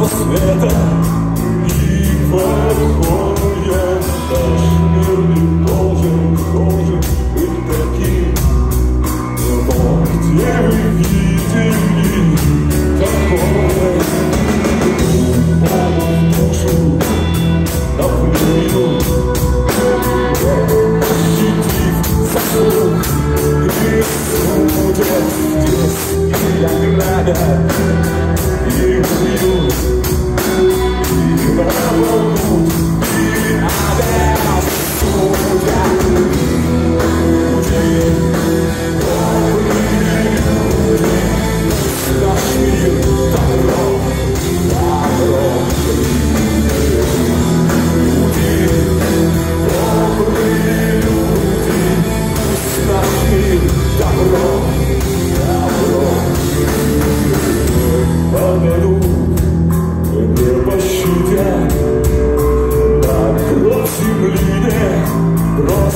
красного света И выходим дальше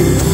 you.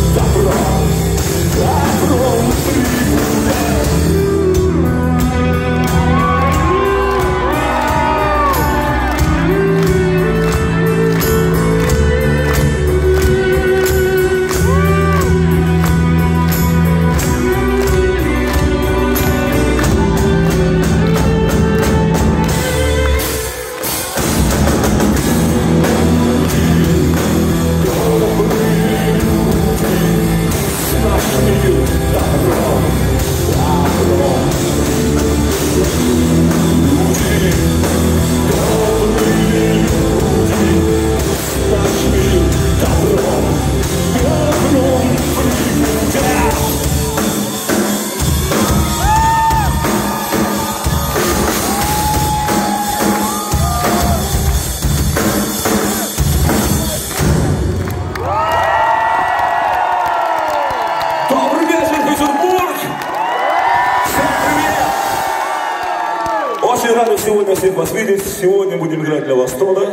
Очень рады сегодня всех вас видеть. Сегодня будем играть для вас труда.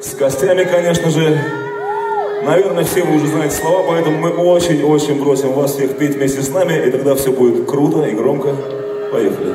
С гостями, конечно же. Наверное, все вы уже знаете слова, поэтому мы очень-очень просим вас всех петь вместе с нами, и тогда все будет круто и громко. Поехали.